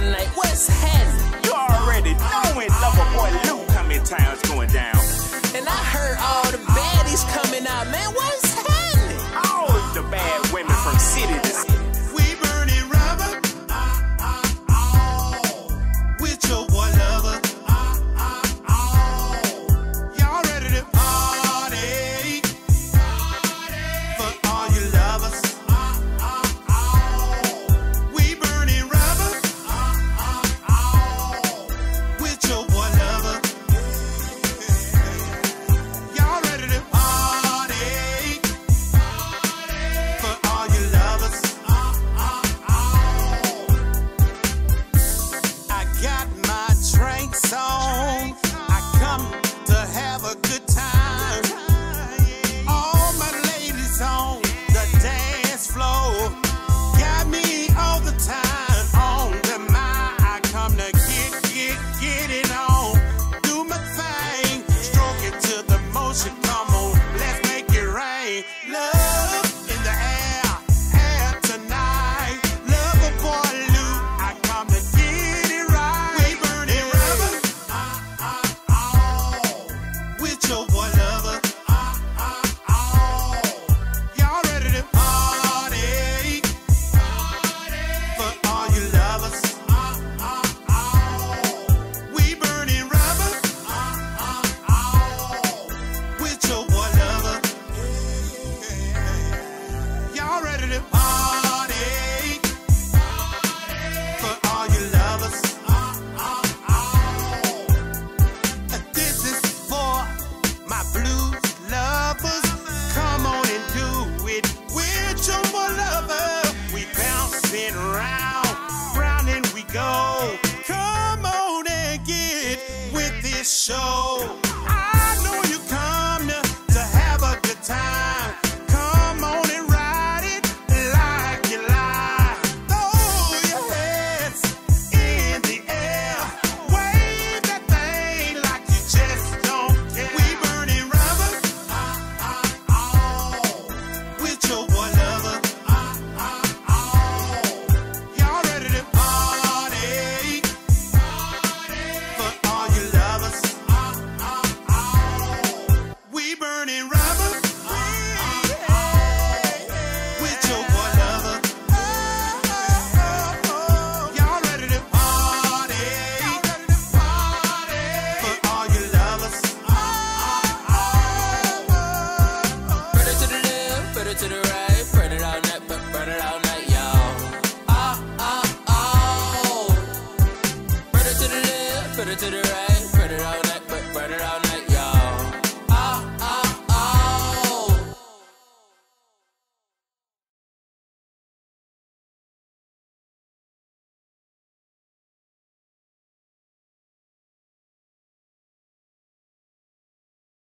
man like West Hen. You already know it, lover boy Lew, how many times going down. And I heard all show. put it to the right, Put it out.